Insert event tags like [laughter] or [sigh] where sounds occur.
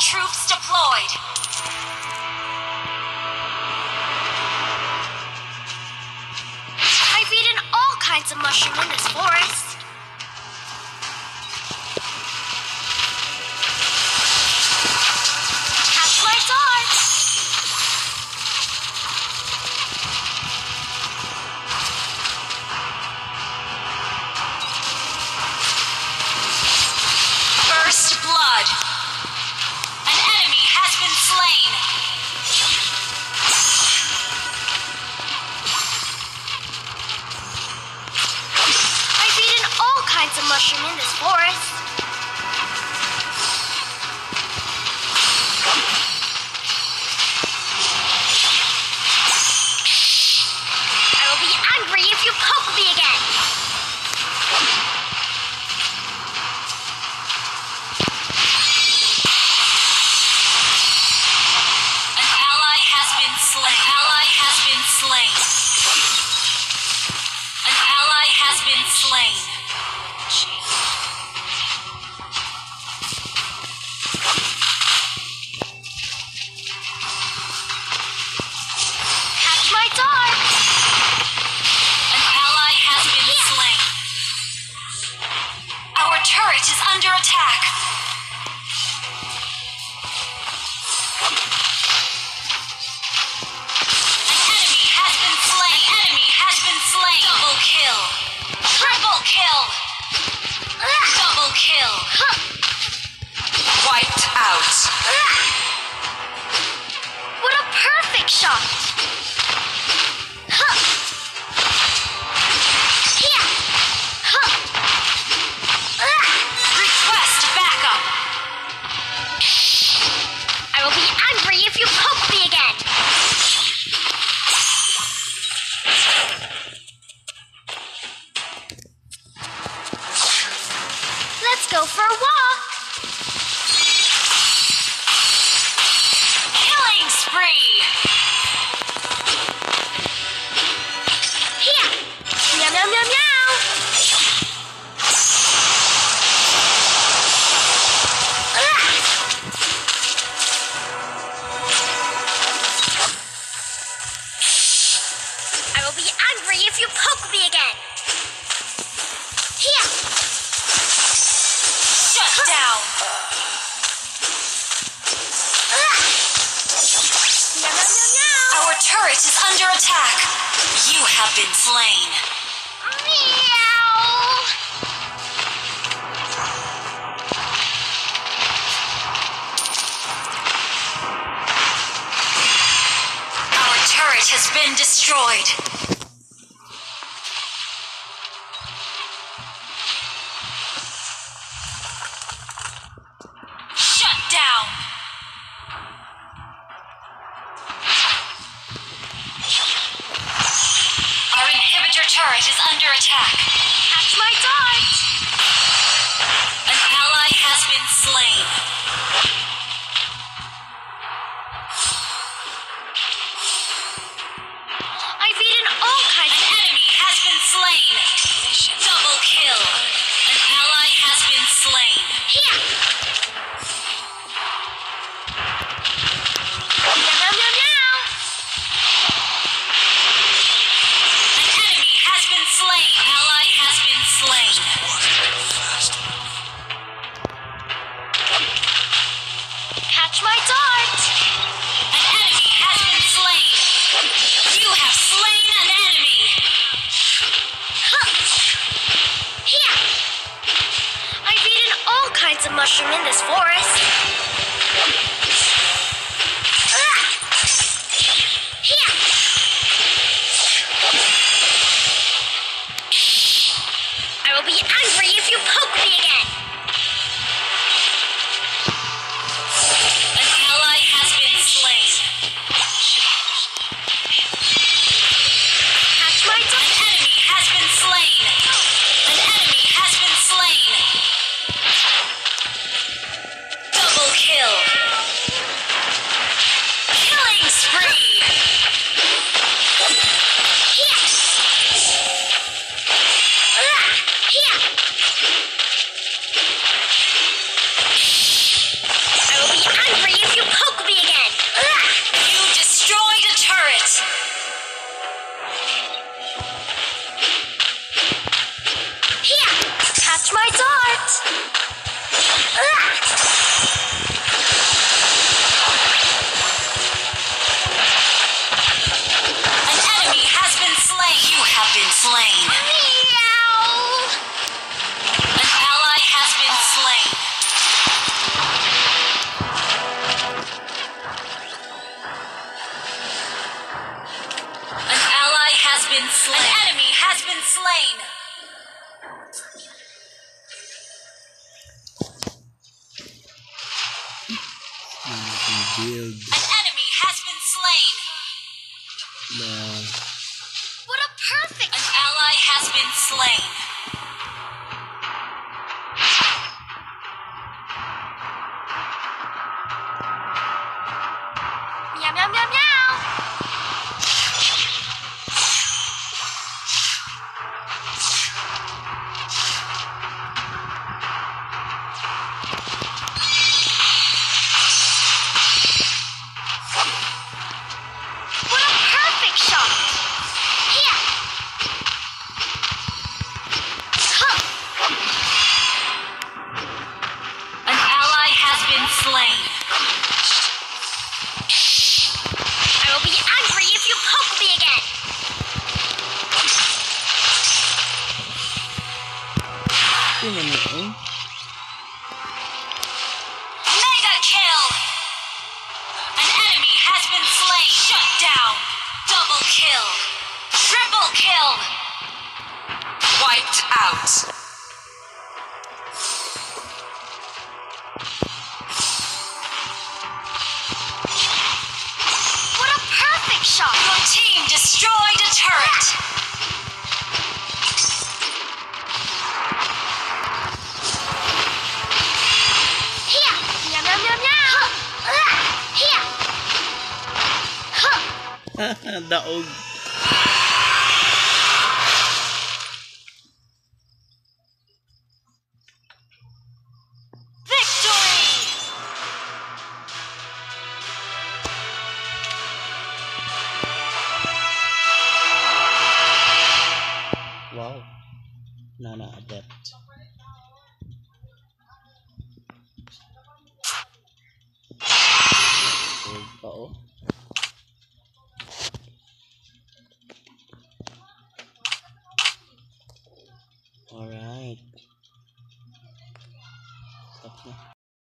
Troops deployed. I've eaten all kinds of mushroom in this forest. have been slain. Meow. Our turret has been destroyed. turret is under attack. That's my dot! Catch my dart! An enemy has been slain. You have slain an enemy. Huh? Here. I've eaten all kinds of mushroom in this forest. slain. Build. An enemy has been slain. No. What a perfect. An ally has been slain. Meow meow meow meow. Kill. Triple kill. Wiped out. [laughs] daog. Wow. Nana adept. Pa oh